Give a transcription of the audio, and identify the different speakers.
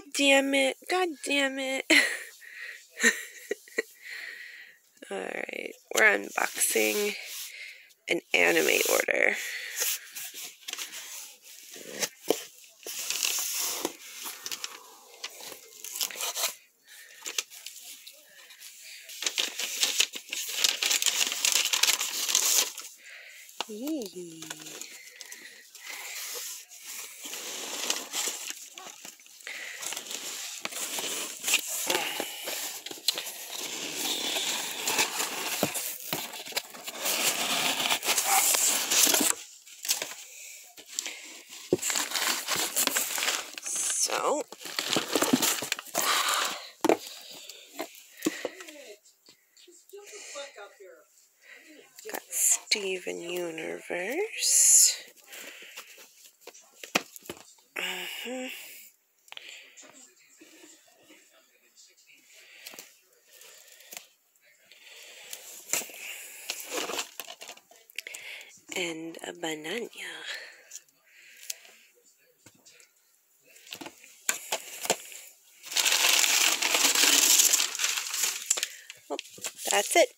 Speaker 1: God damn it. God damn it. Alright, we're unboxing an anime order. Yee. Got Steven Universe. Uh-huh. And a Bananya. Well, that's it.